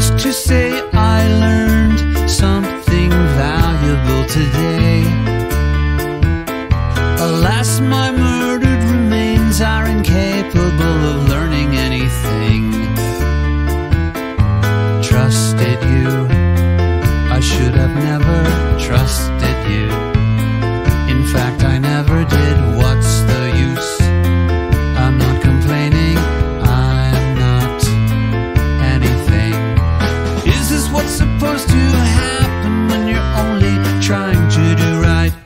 wants to say I learned something valuable today. Alas, my murdered remains are incapable of learning anything. Trusted you, I should have never trusted. to do right.